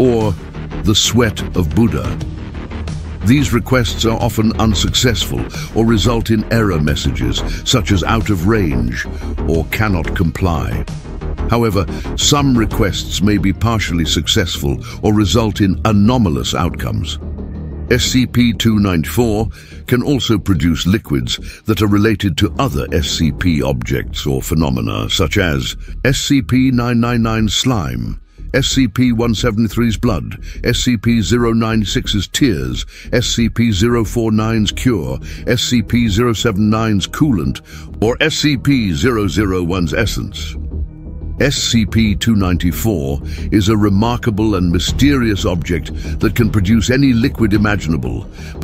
or the sweat of Buddha. These requests are often unsuccessful or result in error messages such as out of range or cannot comply. However, some requests may be partially successful or result in anomalous outcomes. SCP-294 can also produce liquids that are related to other SCP objects or phenomena, such as SCP-999 slime, SCP-173's blood, SCP-096's tears, SCP-049's cure, SCP-079's coolant, or SCP-001's essence. SCP-294 is a remarkable and mysterious object that can produce any liquid imaginable, but